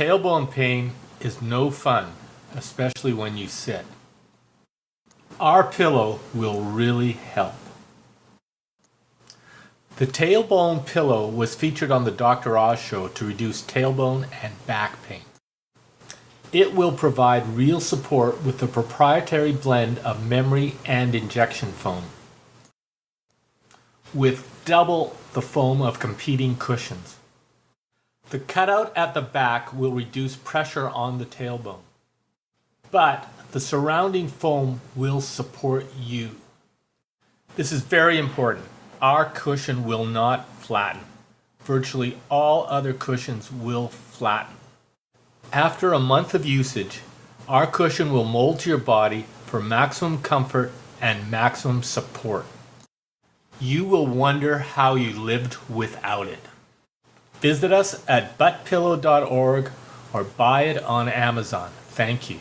tailbone pain is no fun, especially when you sit. Our pillow will really help. The tailbone pillow was featured on the Dr. Oz show to reduce tailbone and back pain. It will provide real support with a proprietary blend of memory and injection foam. With double the foam of competing cushions. The cutout at the back will reduce pressure on the tailbone. But the surrounding foam will support you. This is very important. Our cushion will not flatten. Virtually all other cushions will flatten. After a month of usage, our cushion will mold to your body for maximum comfort and maximum support. You will wonder how you lived without it. Visit us at buttpillow.org or buy it on Amazon. Thank you.